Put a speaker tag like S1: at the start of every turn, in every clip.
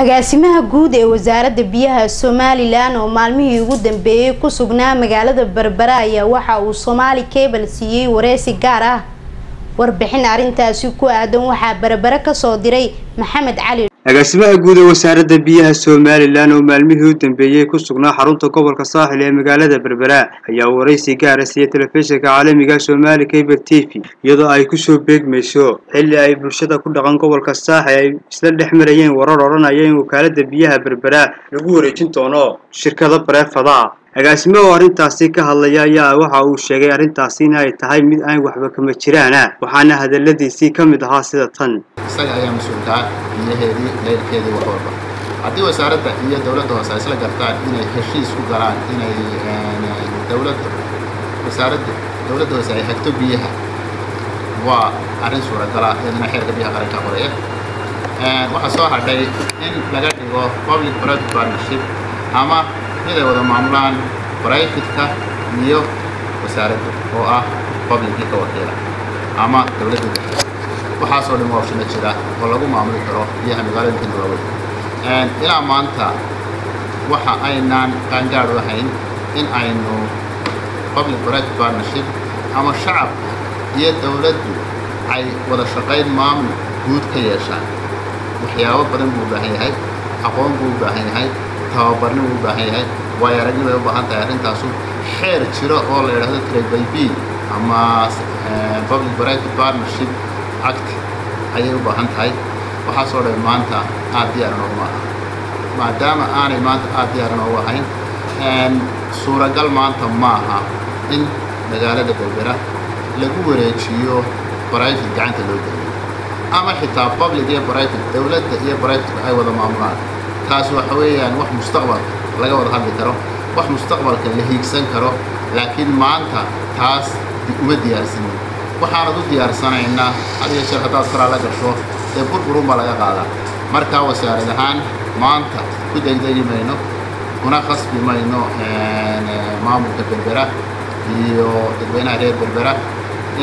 S1: agaasimaha guud ee wasaaradda biyaha somalilan oo maalmihii ugu dambeeyey ku sugnaa magaalada berbera ayaa waxa uu somaali cable siiyey wareysi gaar ah. Warbixin arrintaasi ku aadan waxaa berbere ka soo diray maxamed cali
S2: agaasimaha guud ee wasaaradda biyaha somalilan oo maalmihii u dambeeyey ku sugnaa xarunta gobolka saaxil ee magaalada berbera. Ayaa waraysi gaara siiyey telefishinka caalamiga somaali cable t v iyadoo ay ku soo beegmayso. Xilli ay bulshada ku dhaqan gobolka saaxil ay isla dhex marayeen warar odhanaya in wakaalada biyaha berbera. Lagu wareejin doono shirkado bareefada agaasime oo arrintaasi ka hadlaya? Ayaa waxa uu sheegay arrintaasi in ay tahay mid aan waxba kama jiraana. Waxaana hadaladiisii ka mid ahaa sida tan.
S3: Isaga ayaa mas'uulkaa biyaheedii leyrkeedii wax walba. Haddii wasaaradda iyo dowladda hoose isla gartaan inay heshiis ku galaan inay dowladda wasaaradda dowladda hoose ay hagto biyaha waa arrin suuragala iyadana xeerka biyaha qaranka qoraya waxaa soo hadhay in laga dhigo public private partnership ama mid ay wada maamulaan brivatka iyo wasaaradda oo ah publickii ka wakiila ama dowladda dhexe waxaasoo dhan waa opshino jira oo lagu maamuli karo biyaha magaalooyinka waaweyn ilaa maanta waxa aynaan qaangaad u ahayn in aynu public private partnership ama shacabka iyo dowladdu ay wada shaqayn maamul guud ka yeeshaan. Waxyaabo badan buu u baahan yahay aqoon buu u baahan yahay tababarni buu u baahan yahay waayo aragni bay u baahan tahay arrintaasu xeer jiro oo la yidhahdo trade by b. Ama public private partnership act ayay u baahan tahay. Waxaasoo dhan maanta aad diyaar noogu aha maadaama aanay maanta aad diyaar noogu ahayn suuragal maanta maaha in magaalada berbera lagu wareejiyo private gacanta loo geliyo. Ama xitaa public iyo private dowladda iyo private ay wada maamulaan. Taas waxa weeyaan wax mustaqbalka laga wada hadli karo wax mustaqbalka la hiigsan karo laakiin maanta taas uma diyaarsanin waxaanad u diyaarsanaynaa had iyo jeer haddaad kalaa la gasho dee burburun baa laga qaadaa. Markaa wasaarad ahaan maanta ku degdegi mayno kuna khasbi mayno maamulka berbera iyo dadweynaha reer berbera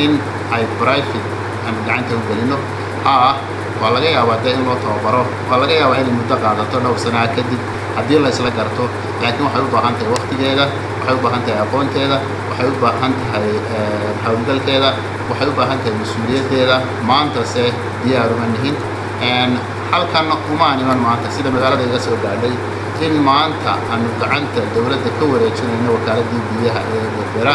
S3: in ay private aanu gacanta u gelino. Haa waa laga yaabaa dee in loo tababaro waa laga yaabaa inay muddo qaadato dhowr sanaa kadib haddii la garto laakiin waxay u baahan tahay waktigeeda waxay u baahan tahay aqoonteeda waxay u baahan tahay hawlgalkeeda waxay u baahan tahay mas'uuliyaddeeda maantase diyaaruma nihin. Halkan umaan iman maanta sida magaalada iga soo gaadhay. In maanta aanu gacanta dowladda ka wareejinayno wakaaladii biyaha ee berbera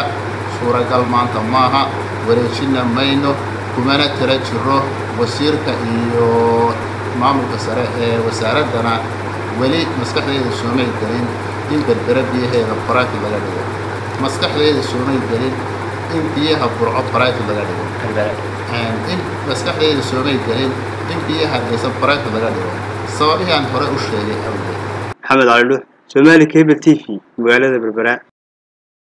S3: suuragal maanta maaha. Wareejina mayno kumana tala jiro wasiirka iyo maamulka sare ee wasaaraddana weli maskaxdeeda soomay gelin in berbera biyaheeda baraafi laga dhigo maskaxdeeda soomay gelin in biyaha burco baraafi laga dhigo in maskaxdeeda soomay gelin in biyaha geysa baraafi laga dhigo sababihii aan hore u sheegay awgeed
S2: maxamed cali dhuux somaali cable t v magaalada berbera